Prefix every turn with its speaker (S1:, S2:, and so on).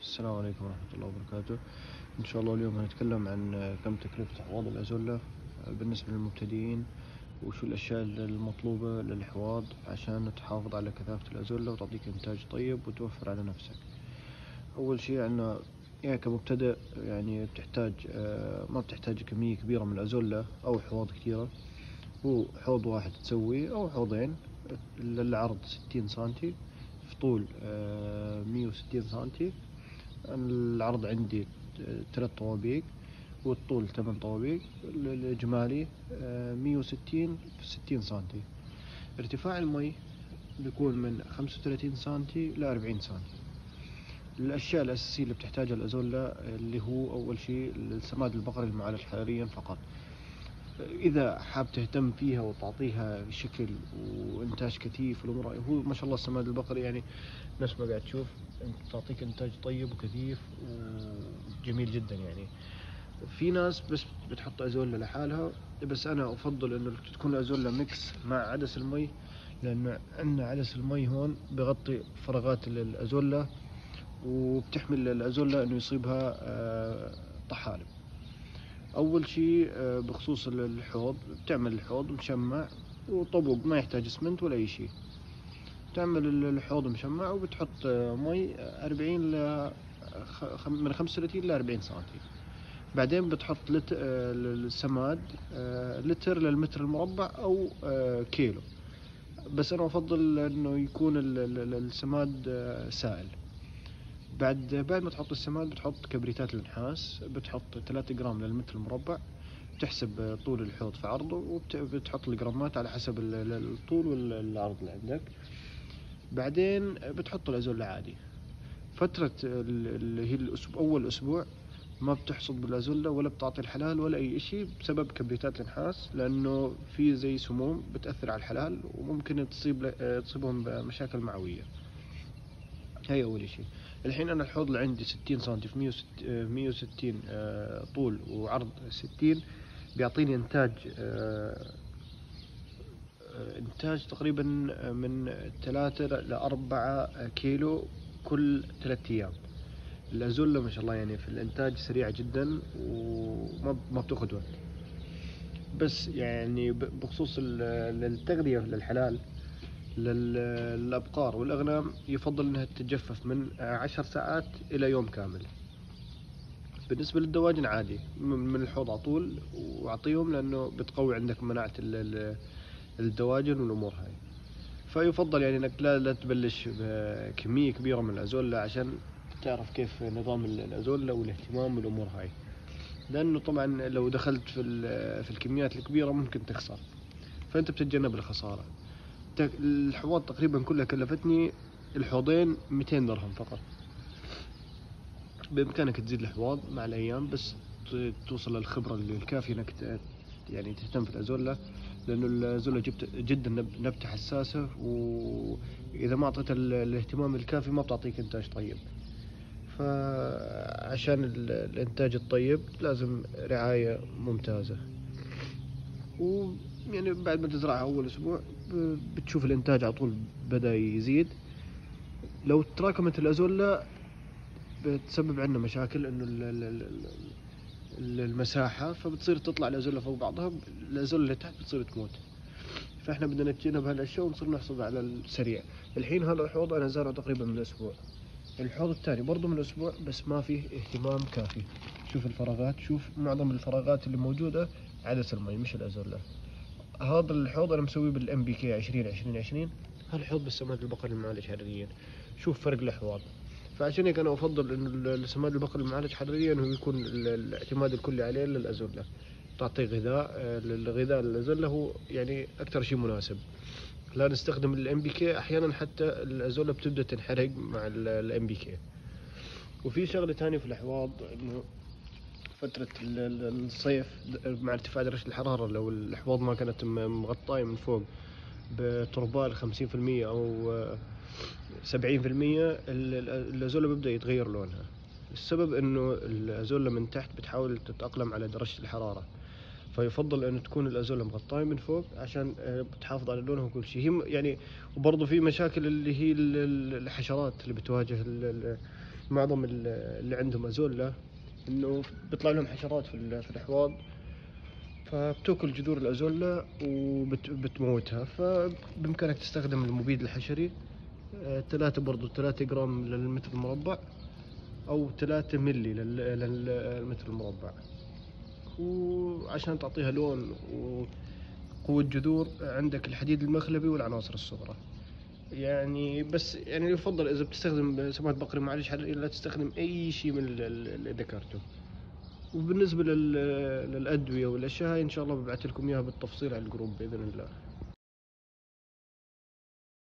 S1: السلام عليكم ورحمة الله وبركاته. إن شاء الله اليوم هنتكلم عن كم تكلفة حواض الأزولة بالنسبة للمبتدئين وشو الأشياء المطلوبة للحواض عشان تحافظ على كثافة الأزولة وتعطيك إنتاج طيب وتوفر على نفسك. أول شيء عنا يعني كمبتدئ يعني بتحتاج آه، ما بتحتاج كمية كبيرة من الأزولة أو حواض كثيرة. هو حوض واحد تسويه أو حوضين العرض ستين سنتي في طول آه، مية وستين سنتي. العرض عندي ثلاث طوابيق والطول ثمان طوابيق الإجمالي آه، مية وستين في ستين سنتي. ارتفاع المي بيكون من خمسة وثلاثين سنتي لأربعين سنتي. الأشياء الأساسية اللي بتحتاجها الأزولة اللي هو أول شيء السماد البقري المعالج حراريا فقط. إذا حاب تهتم فيها وتعطيها شكل وإنتاج كثيف والأمور هو ما شاء الله السماد البقري يعني نفس ما قاعد تشوف تعطيك إنتاج طيب وكثيف وجميل جدا يعني. في ناس بس بتحط أزولة لحالها بس أنا أفضل إنه تكون أزولة ميكس مع عدس المي لأنه عندنا عدس المي هون بغطي فراغات الأزولة وبتحمل الأزولة إنه يصيبها آه، طحالب. أول شيء آه، بخصوص الحوض بتعمل الحوض مشمع وطبق ما يحتاج اسمنت ولا أي شيء. تعمل الحوض مشمع وبتحط آه، مي أربعين ل من خمسة وثلاثين لأربعين سنتي بعدين بتحط. السماد لتر للمتر المربع أو كيلو. بس أنا أفضل إنه يكون السماد سائل. بعد بعد ما تحط السماد بتحط كبريتات النحاس بتحط 3 جرام للمتر المربع بتحسب طول الحوض في عرضه وبتحط الجرامات على حسب الطول والعرض اللي عندك. بعدين بتحط الأزول عادي فترة اللي هي الأسبوع أول أسبوع ما بتحصد بالازولة ولا بتعطي الحلال ولا أي شيء بسبب كبريتات النحاس لأنه في زي سموم بتأثر على الحلال وممكن تصيب تصيبهم بمشاكل معوية. هاي أول شيء. الحين أنا الحوض اللي عندي 60 سم في 160 آه، طول وعرض 60 بيعطيني إنتاج آه، آه، إنتاج تقريبا من 3 ل 4 كيلو كل 3 أيام. الأزولة ما شاء الله يعني في الإنتاج سريعة جدا وما ما بتأخذ وقت. بس يعني بخصوص التغذية للحلال للأبقار والأغنام يفضل أنها تتجفف من عشر ساعات إلى يوم كامل. بالنسبة للدواجن عادي من الحوض على طول وأعطيهم لأنه بتقوي عندك مناعة الدواجن والأمور هاي. فيفضل يعني إنك لا, لا تبلش بكمية كبيرة من الأزولة عشان تعرف كيف نظام الأزولة والاهتمام والأمور هاي. لأنه طبعا لو دخلت في, في الكميات الكبيرة ممكن تخسر. فأنت بتتجنب الخسارة. الحواض تقريبا كلها كلفتني الحوضين 200 درهم فقط. بإمكانك تزيد الحواض مع الأيام بس توصل للخبرة اللي الكافية إنك يعني تهتم في الأزولة لأنه الأزولة جبت جدا نبتة حساسة وإذا ما أعطيتها الاهتمام الكافي ما بتعطيك إنتاج طيب. فعشان الإنتاج الطيب لازم رعاية ممتازة. و يعني بعد ما تزرعها أول أسبوع بتشوف الإنتاج على طول بدأ يزيد. لو تراكمت الأزولة بتسبب عندنا مشاكل إنه المساحة فبتصير تطلع الأزولة فوق بعضها الأزولة اللي تحت بتصير تموت. فإحنا بدنا نتجنب هالأشياء ونصير نحصد على السريع. الحين هذا الحوض أنا زارعه تقريبا من أسبوع. الحوض الثاني برضه من أسبوع بس ما فيه اهتمام كافي. شوف الفراغات شوف معظم الفراغات اللي موجودة عدس المي مش الأزولة هذا الحوض أنا مسويه بال NPK 20 20 20 هالحوض بالسماد البقري المعالج حراريا. شوف فرق الاحواض فعشان هيك أنا أفضل انه السماد البقري المعالج حراريا هو يكون الاعتماد الكلي عليه للازوله تعطيه غذاء الغذاء الازوله هو يعني أكثر شيء مناسب. لا نستخدم ال NPK أحيانا حتى الازوله بتبدأ تنحرق مع ال NPK وفي شغلة ثانية في الاحواض إنه فترة الصيف مع ارتفاع درجة الحرارة لو الحوض ما كانت مغطاية من فوق بتربال 50% أو 70% الأزولة بيبدأ يتغير لونها. السبب إنه الازوله من تحت بتحاول تتأقلم على درجة الحرارة. فيفضل انه تكون الازوله مغطايه من فوق عشان آه، بتحافظ على لونها وكل شيء. هي يعني وبرضه في مشاكل اللي هي الحشرات اللي بتواجه معظم ال- اللي عندهم ازولا إنه بيطلع لهم حشرات في في الاحواض فبتاكل جذور الازولا وبتموتها فبإمكانك تستخدم المبيد الحشري آه، ثلاثة برضو ثلاثة جرام للمتر المربع أو ثلاثة ملي لل- للمتر المربع. وعشان تعطيها لون وقوة جذور عندك الحديد المخلبي والعناصر الصغرى. يعني بس يعني يفضل إذا بتستخدم سماد بقري معلش حراري لا تستخدم أي شيء من ال- ال- اللي ذكرته. وبالنسبة لل- للأدوية والأشياء هاي إن شاء الله ببعث لكم إياها بالتفصيل على الجروب بإذن الله.